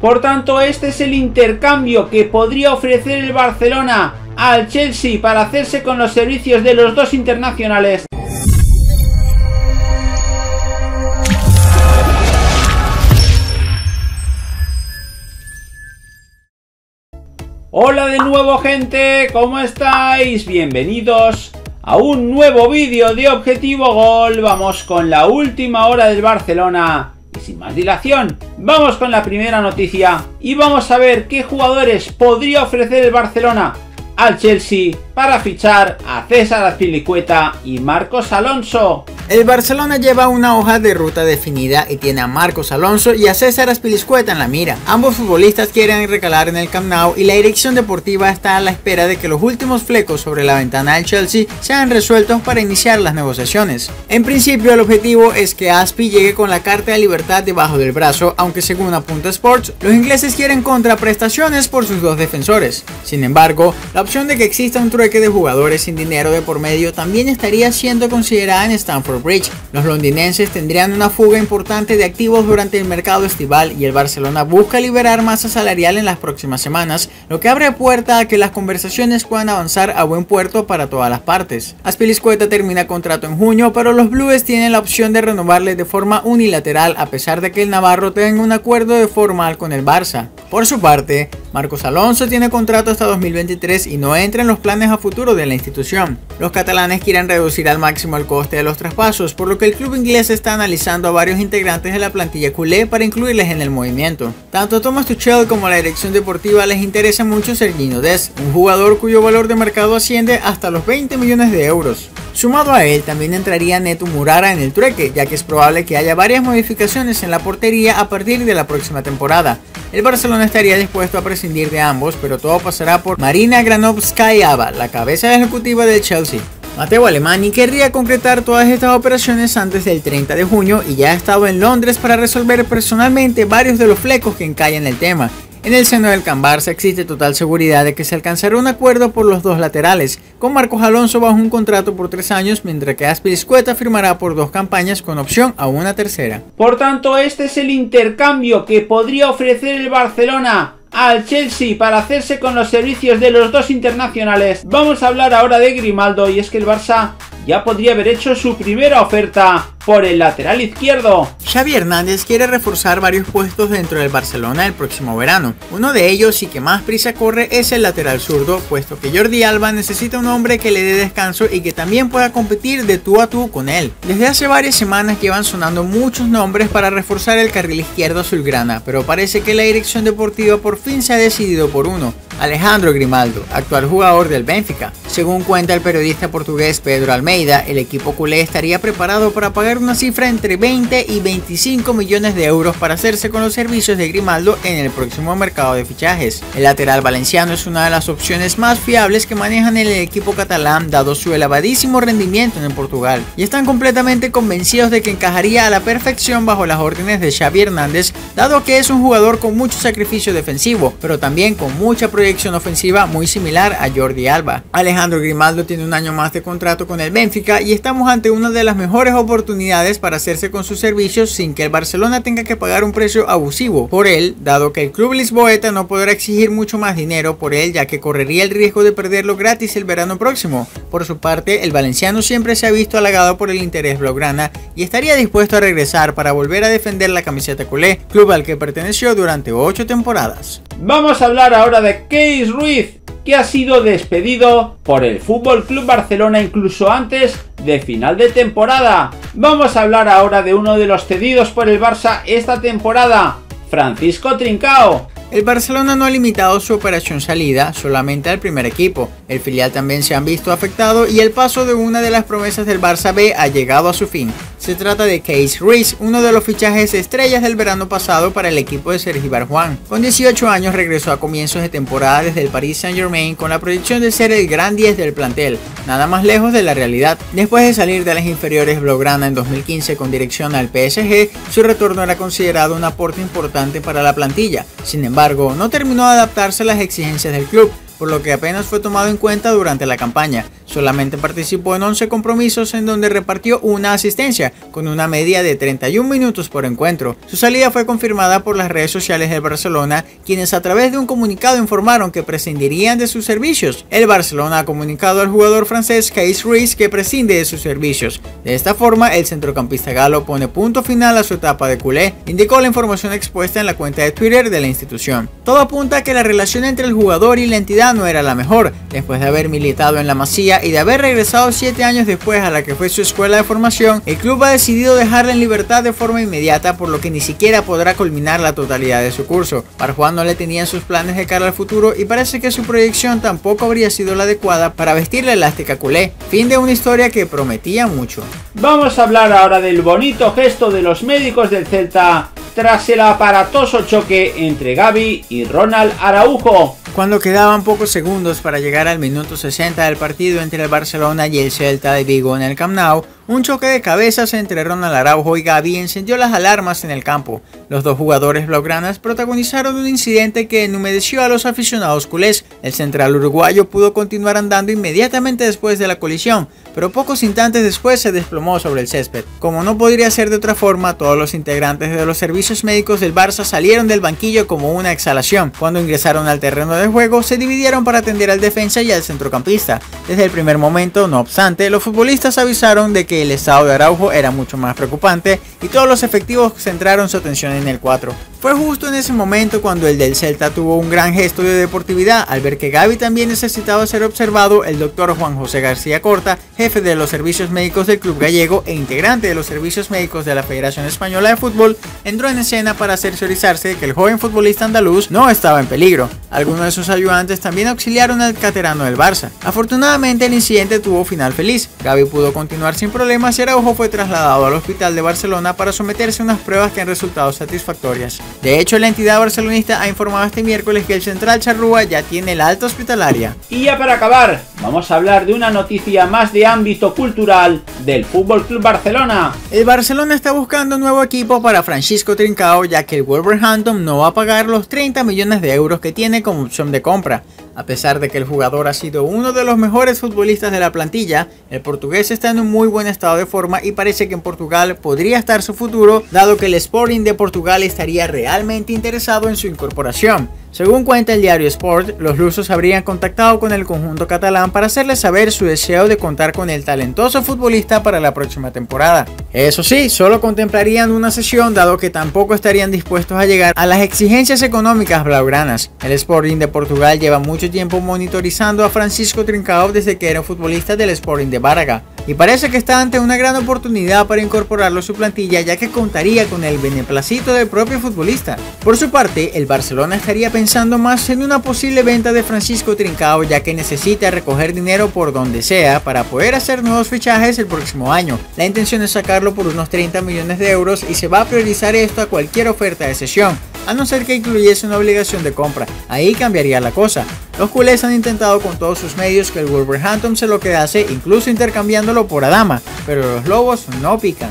Por tanto, este es el intercambio que podría ofrecer el Barcelona al Chelsea para hacerse con los servicios de los dos internacionales. Hola de nuevo gente, ¿cómo estáis? Bienvenidos a un nuevo vídeo de Objetivo Gol. Vamos con la última hora del Barcelona. Sin más dilación, vamos con la primera noticia y vamos a ver qué jugadores podría ofrecer el Barcelona al Chelsea para fichar a César Azpilicueta y Marcos Alonso. El Barcelona lleva una hoja de ruta definida y tiene a Marcos Alonso y a César Azpilicueta en la mira. Ambos futbolistas quieren recalar en el Camp y la dirección deportiva está a la espera de que los últimos flecos sobre la ventana del Chelsea sean resueltos para iniciar las negociaciones. En principio el objetivo es que Aspi llegue con la carta de libertad debajo del brazo, aunque según apunta Sports, los ingleses quieren contraprestaciones por sus dos defensores. Sin embargo, la opción de que exista un trueque de jugadores sin dinero de por medio también estaría siendo considerada en Bridge. Los londinenses tendrían una fuga importante de activos durante el mercado estival y el Barcelona busca liberar masa salarial en las próximas semanas, lo que abre puerta a que las conversaciones puedan avanzar a buen puerto para todas las partes. Aspilicueta termina contrato en junio, pero los Blues tienen la opción de renovarle de forma unilateral a pesar de que el Navarro tenga un acuerdo de formal con el Barça. Por su parte, Marcos Alonso tiene contrato hasta 2023 y no entra en los planes a futuro de la institución. Los catalanes quieren reducir al máximo el coste de los traspasos, por lo que el club inglés está analizando a varios integrantes de la plantilla culé para incluirles en el movimiento. Tanto Thomas Tuchel como la dirección deportiva les interesa mucho Sergino Des, un jugador cuyo valor de mercado asciende hasta los 20 millones de euros. Sumado a él, también entraría Neto Murara en el trueque, ya que es probable que haya varias modificaciones en la portería a partir de la próxima temporada. El Barcelona estaría dispuesto a prescindir de ambos, pero todo pasará por Marina Granovskaya, la cabeza ejecutiva del Chelsea. Mateo Alemani querría concretar todas estas operaciones antes del 30 de junio y ya ha estado en Londres para resolver personalmente varios de los flecos que encallan el tema. En el seno del Can Barça existe total seguridad de que se alcanzará un acuerdo por los dos laterales, con Marcos Alonso bajo un contrato por tres años, mientras que Aspilicueta firmará por dos campañas con opción a una tercera. Por tanto, este es el intercambio que podría ofrecer el Barcelona al Chelsea para hacerse con los servicios de los dos internacionales. Vamos a hablar ahora de Grimaldo y es que el Barça ya podría haber hecho su primera oferta por el lateral izquierdo. Xavi Hernández quiere reforzar varios puestos dentro del Barcelona el próximo verano. Uno de ellos y que más prisa corre es el lateral zurdo, puesto que Jordi Alba necesita un hombre que le dé descanso y que también pueda competir de tú a tú con él. Desde hace varias semanas llevan sonando muchos nombres para reforzar el carril izquierdo azulgrana, pero parece que la dirección deportiva por fin se ha decidido por uno. Alejandro Grimaldo, actual jugador del Benfica. Según cuenta el periodista portugués Pedro Almeida, el equipo culé estaría preparado para pagar una cifra entre 20 y 25 millones de euros para hacerse con los servicios de Grimaldo en el próximo mercado de fichajes. El lateral valenciano es una de las opciones más fiables que manejan el equipo catalán dado su elevadísimo rendimiento en Portugal y están completamente convencidos de que encajaría a la perfección bajo las órdenes de Xavi Hernández dado que es un jugador con mucho sacrificio defensivo pero también con mucha proyección ofensiva muy similar a Jordi Alba. Alejandro Grimaldo tiene un año más de contrato con el Benfica y estamos ante una de las mejores oportunidades para hacerse con sus servicios sin que el Barcelona tenga que pagar un precio abusivo por él, dado que el club lisboeta no podrá exigir mucho más dinero por él ya que correría el riesgo de perderlo gratis el verano próximo. Por su parte, el valenciano siempre se ha visto halagado por el interés blaugrana y estaría dispuesto a regresar para volver a defender la camiseta culé, club al que perteneció durante 8 temporadas. Vamos a hablar ahora de Keis Ruiz, que ha sido despedido por el Fútbol Club Barcelona incluso antes de final de temporada. Vamos a hablar ahora de uno de los cedidos por el Barça esta temporada, Francisco Trincao. El Barcelona no ha limitado su operación salida solamente al primer equipo. El filial también se han visto afectado y el paso de una de las promesas del Barça B ha llegado a su fin. Se trata de Case Reese, uno de los fichajes estrellas del verano pasado para el equipo de Sergi Barjuan. Con 18 años regresó a comienzos de temporada desde el Paris Saint Germain con la proyección de ser el gran 10 del plantel, nada más lejos de la realidad. Después de salir de las inferiores Blaugrana en 2015 con dirección al PSG, su retorno era considerado un aporte importante para la plantilla. Sin embargo, no terminó de adaptarse a las exigencias del club por lo que apenas fue tomado en cuenta durante la campaña. Solamente participó en 11 compromisos en donde repartió una asistencia, con una media de 31 minutos por encuentro. Su salida fue confirmada por las redes sociales del Barcelona, quienes a través de un comunicado informaron que prescindirían de sus servicios. El Barcelona ha comunicado al jugador francés Case Ruiz que prescinde de sus servicios. De esta forma, el centrocampista galo pone punto final a su etapa de culé, indicó la información expuesta en la cuenta de Twitter de la institución. Todo apunta a que la relación entre el jugador y la entidad no era la mejor, después de haber militado en la Masía y de haber regresado 7 años después a la que fue su escuela de formación, el club ha decidido dejarla en libertad de forma inmediata por lo que ni siquiera podrá culminar la totalidad de su curso. Para Juan no le tenían sus planes de cara al futuro y parece que su proyección tampoco habría sido la adecuada para vestir la elástica culé. Fin de una historia que prometía mucho. Vamos a hablar ahora del bonito gesto de los médicos del Celta tras el aparatoso choque entre Gaby y Ronald Araujo. Cuando quedaban pocos segundos para llegar al minuto 60 del partido entre el Barcelona y el Celta de Vigo en el Camp Nou, un choque de cabezas entre Ronald Araujo y Gaby encendió las alarmas en el campo. Los dos jugadores blaugranas protagonizaron un incidente que enhumedeció a los aficionados culés. El central uruguayo pudo continuar andando inmediatamente después de la colisión, pero pocos instantes después se desplomó sobre el césped. Como no podría ser de otra forma, todos los integrantes de los servicios médicos del Barça salieron del banquillo como una exhalación. Cuando ingresaron al terreno de juego, se dividieron para atender al defensa y al centrocampista. Desde el primer momento, no obstante, los futbolistas avisaron de que el estado de Araujo era mucho más preocupante y todos los efectivos centraron su atención en el 4. Fue justo en ese momento cuando el del Celta tuvo un gran gesto de deportividad al ver que Gaby también necesitaba ser observado, el doctor Juan José García Corta, jefe de los servicios médicos del club gallego e integrante de los servicios médicos de la Federación Española de Fútbol, entró en escena para cerciorizarse que el joven futbolista andaluz no estaba en peligro. Algunos de sus ayudantes también auxiliaron al caterano del Barça. Afortunadamente el incidente tuvo final feliz. Gaby pudo continuar sin problemas y Araujo fue trasladado al hospital de Barcelona para someterse a unas pruebas que han resultado satisfactorias. De hecho, la entidad barcelonista ha informado este miércoles que el Central Charrúa ya tiene la alta hospitalaria. Y ya para acabar, vamos a hablar de una noticia más de ámbito cultural del Fútbol Club Barcelona. El Barcelona está buscando un nuevo equipo para Francisco Trincao, ya que el Wolverhampton no va a pagar los 30 millones de euros que tiene como opción de compra. A pesar de que el jugador ha sido uno de los mejores futbolistas de la plantilla, el portugués está en un muy buen estado de forma y parece que en Portugal podría estar su futuro, dado que el Sporting de Portugal estaría realmente interesado en su incorporación. Según cuenta el diario Sport, los lusos habrían contactado con el conjunto catalán para hacerle saber su deseo de contar con el talentoso futbolista para la próxima temporada. Eso sí, solo contemplarían una sesión dado que tampoco estarían dispuestos a llegar a las exigencias económicas blaugranas. El Sporting de Portugal lleva mucho tiempo monitorizando a Francisco Trincao desde que era futbolista del Sporting de Báraga y parece que está ante una gran oportunidad para incorporarlo a su plantilla ya que contaría con el beneplacito del propio futbolista. Por su parte, el Barcelona estaría pensando más en una posible venta de Francisco Trincao ya que necesita recoger dinero por donde sea para poder hacer nuevos fichajes el próximo año. La intención es sacarlo por unos 30 millones de euros y se va a priorizar esto a cualquier oferta de sesión a no ser que incluyese una obligación de compra. Ahí cambiaría la cosa. Los culés han intentado con todos sus medios que el Wolverhampton se lo quedase, incluso intercambiándolo por Adama, pero los lobos no pican.